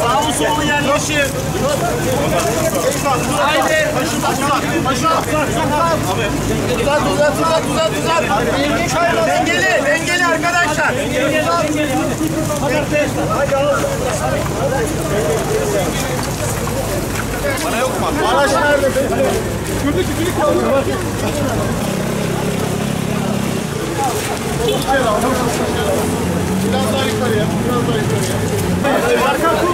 Sağlı sollu yerleşir. Haydi. Taşı taşı bak. Taşı at. Tuzat tuzat tuzat tuzat tuzat. Dengeli dengeli arkadaşlar. Bana yok mu? Araç nerede? Kürdük kürdük kaldı. Biraz daha yukarıya, biraz daha yukarıya. Arka kur.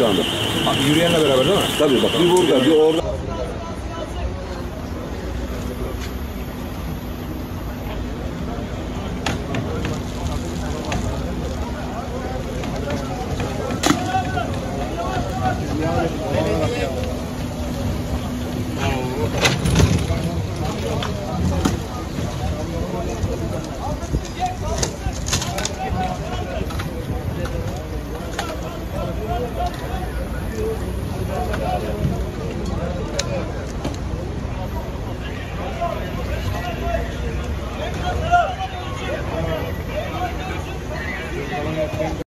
şu anda. Yürüyenle beraber değil mi? Tabii bak bir burada bir orada. どうもありがとうございました。